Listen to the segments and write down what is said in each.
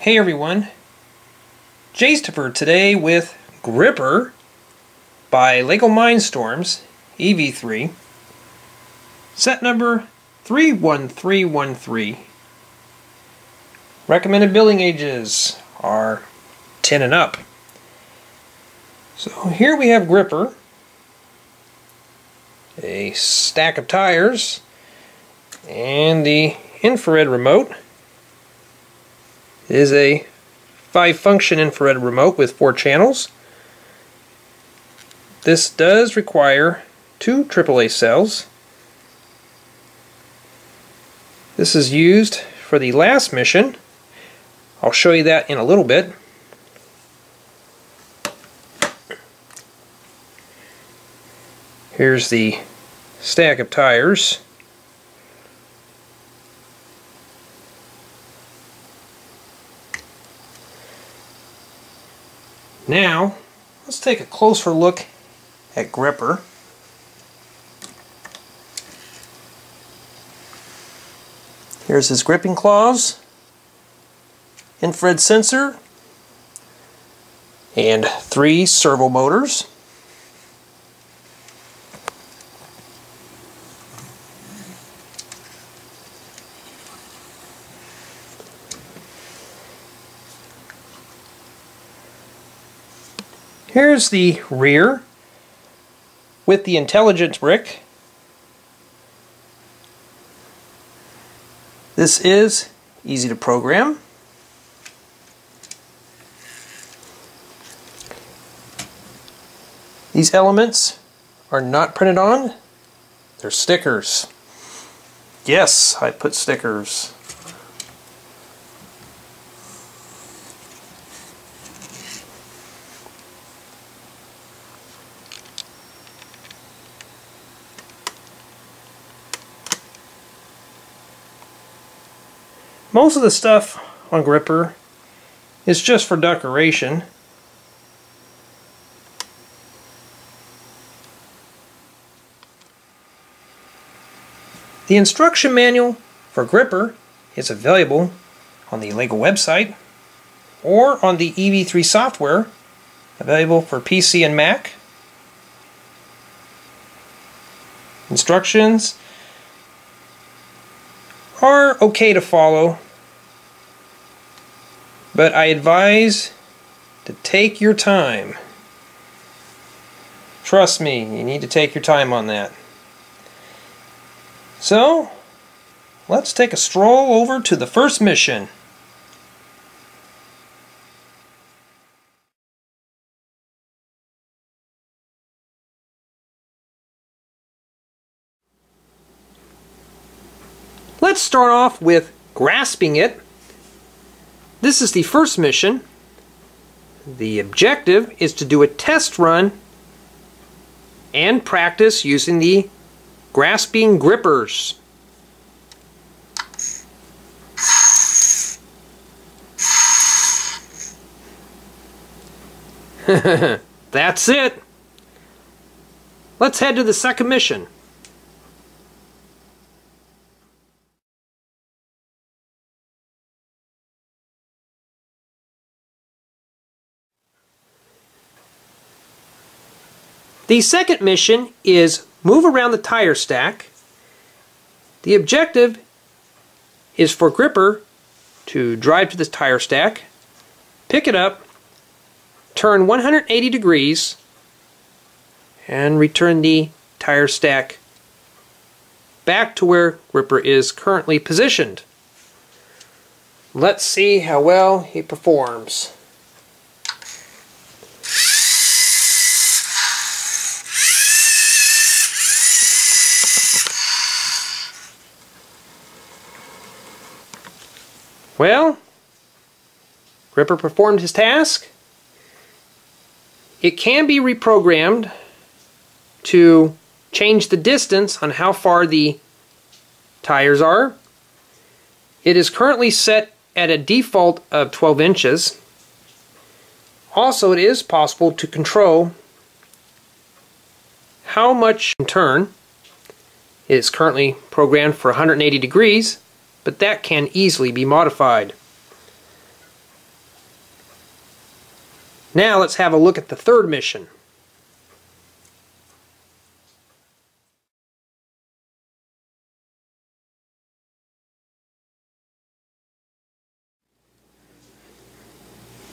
Hey everyone, Jaystepher today with Gripper by LEGO Mindstorms EV3 set number 31313 recommended building ages are 10 and up. So here we have Gripper a stack of tires and the infrared remote is a five function infrared remote with four channels. This does require two AAA cells. This is used for the last mission. I'll show you that in a little bit. Here's the stack of tires. Now, let's take a closer look at Gripper. Here's his gripping claws, infrared sensor, and three servo motors. Here's the rear with the intelligence brick. This is easy to program. These elements are not printed on, they're stickers. Yes, I put stickers. Most of the stuff on Gripper is just for decoration. The instruction manual for Gripper is available on the LEGO website or on the EV3 software available for PC and Mac. Instructions are okay to follow, but I advise to take your time. Trust me, you need to take your time on that. So, let's take a stroll over to the first mission. Let's start off with grasping it. This is the first mission. The objective is to do a test run and practice using the grasping grippers. That's it. Let's head to the second mission. The second mission is move around the tire stack. The objective is for Gripper to drive to the tire stack, pick it up, turn 180 degrees, and return the tire stack back to where Gripper is currently positioned. Let's see how well he performs. Well, Gripper performed his task. It can be reprogrammed to change the distance on how far the tires are. It is currently set at a default of 12 inches. Also, it is possible to control how much turn. It is currently programmed for 180 degrees but that can easily be modified. Now let's have a look at the third mission.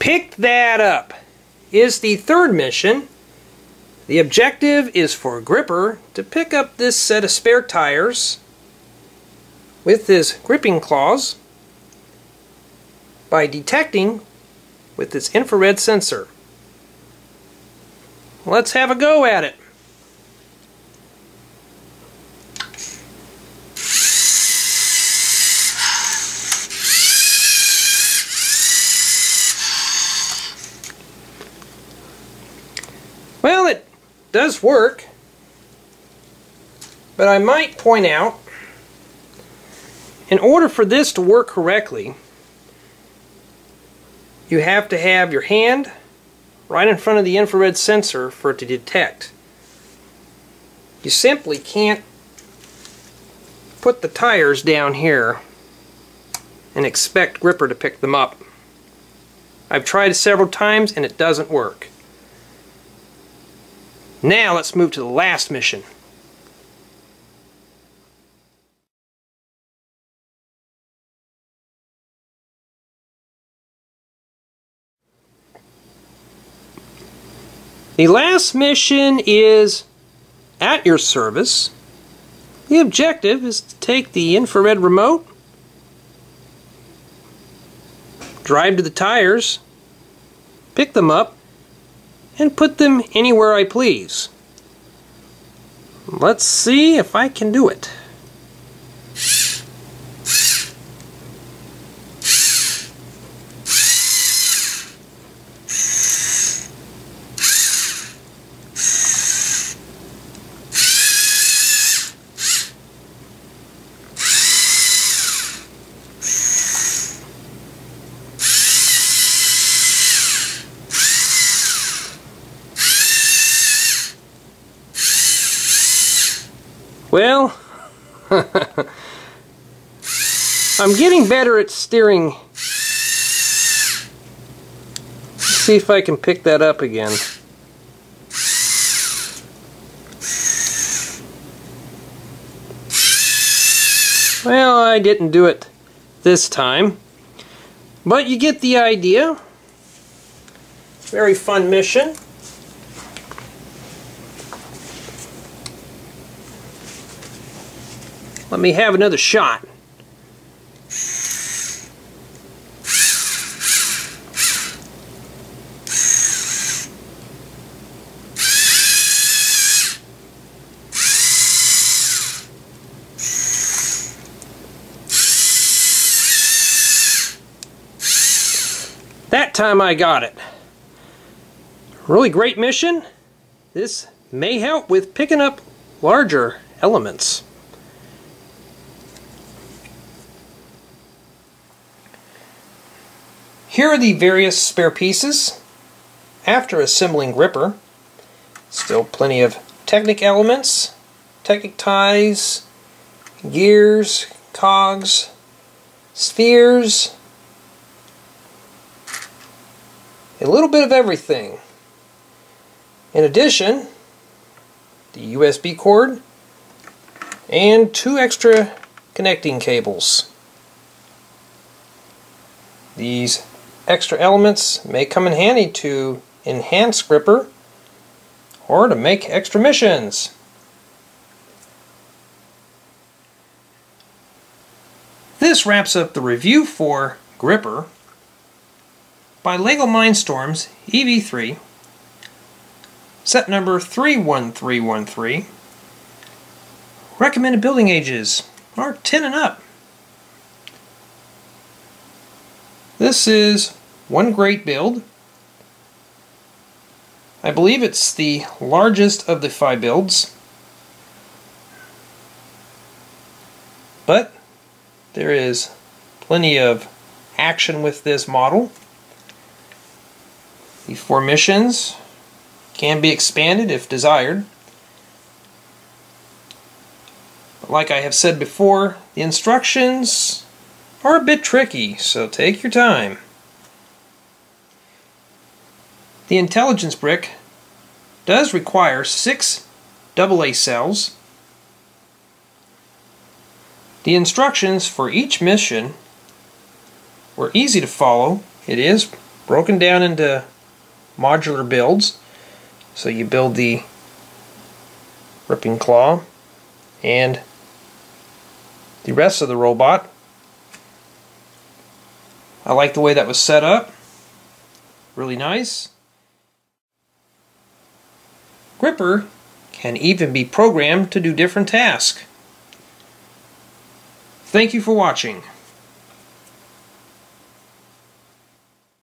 Pick that up is the third mission. The objective is for Gripper to pick up this set of spare tires with his gripping claws by detecting with its infrared sensor. Let's have a go at it. Well, it does work, but I might point out, in order for this to work correctly, you have to have your hand right in front of the infrared sensor for it to detect. You simply can't put the tires down here and expect Gripper to pick them up. I've tried several times and it doesn't work. Now let's move to the last mission. The last mission is at your service. The objective is to take the infrared remote, drive to the tires, pick them up, and put them anywhere I please. Let's see if I can do it. Well, I'm getting better at steering. Let's see if I can pick that up again. Well, I didn't do it this time. But you get the idea. Very fun mission. Let me have another shot. That time I got it. Really great mission. This may help with picking up larger elements. Here are the various spare pieces after assembling Gripper. Still plenty of Technic elements, Technic ties, gears, cogs, spheres, a little bit of everything. In addition, the USB cord and two extra connecting cables. These extra elements may come in handy to enhance Gripper or to make extra missions. This wraps up the review for Gripper by LEGO Mindstorms EV3 set number 31313 recommended building ages are 10 and up This is one great build. I believe it's the largest of the five builds. But there is plenty of action with this model. The four missions can be expanded if desired. But like I have said before, the instructions are a bit tricky, so take your time. The intelligence brick does require six AA cells. The instructions for each mission were easy to follow. It is broken down into modular builds. So you build the ripping claw and the rest of the robot. I like the way that was set up. Really nice. Gripper can even be programmed to do different tasks. Thank you for watching.